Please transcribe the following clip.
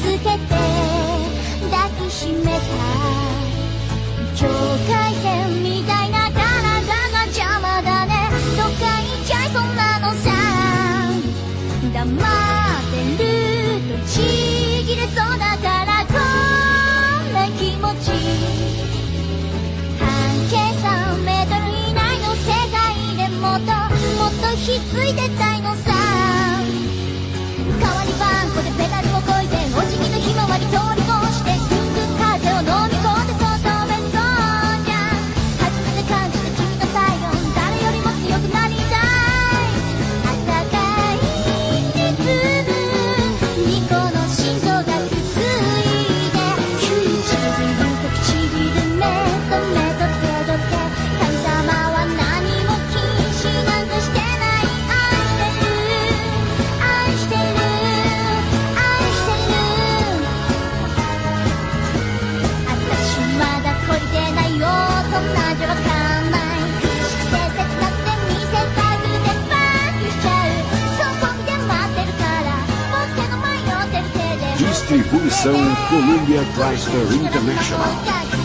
つけて抱きしめた境界線みたいな体が邪魔だね。どっか行っちゃいそうなのさ。黙ってるとちぎれそうだからこんな気持ち半径3メートル以内の世界でもっともっとひっついてたい Distribuição Columbia Chrysler International.